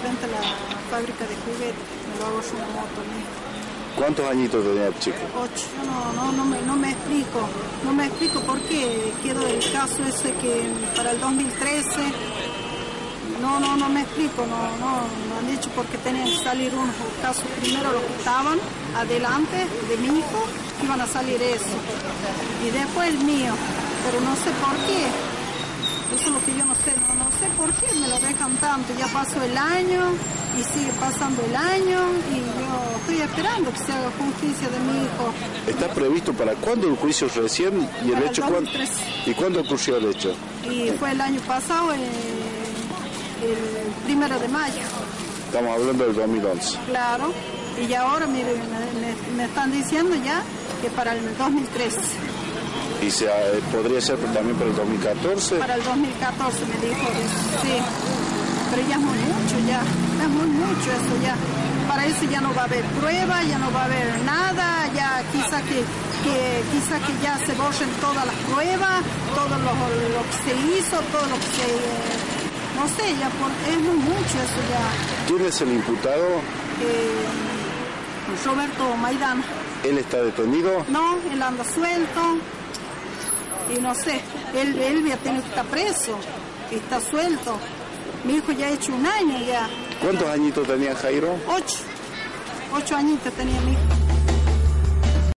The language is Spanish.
frente a la fábrica de juguetes. Me lo hago una moto, ¿no? ¿Cuántos añitos tenía el chico? Ocho. No, no, no me, no me explico. No me explico por qué quedó el caso ese que para el 2013. No, no, no me explico. No, no, me han dicho porque tenían que salir unos casos primero los que estaban adelante de mi hijo, iban a salir eso. Y después el mío. Pero no sé por qué. Eso es lo que yo no sé, no, no sé por qué tanto. Ya pasó el año y sigue pasando el año y yo estoy esperando que se haga justicia de mi hijo. ¿Está previsto para cuándo el juicio recién y el Para hecho cuándo? 2013. ¿Y cuándo ocurrió el hecho? Y fue el año pasado, el primero de mayo, Estamos hablando del 2011. claro. Y ya ahora mire, me, me- me están diciendo ya que para el 2013, ¿Y se, eh, podría ser también para el 2014? para el 2014 me dijo, sí. Pero ya es muy mucho, ya, es muy mucho eso ya. Para eso ya no va a haber prueba, ya no va a haber nada, ya quizá que, que quizá que ya se borren todas las pruebas, todo lo, lo que se hizo, todo lo que se... eh, no sé, ya por- es muy mucho eso ya. ¿Quién es el imputado? Eh, Roberto Maidana. ¿Él está detenido? No, él anda suelto. Y no sé, él, él ya tiene que estar preso. Está suelto. Mi hijo ya ha hecho un año ya. ¿Cuántos añitos tenía Jairo? Ocho. Ocho añitos tenía mi hijo.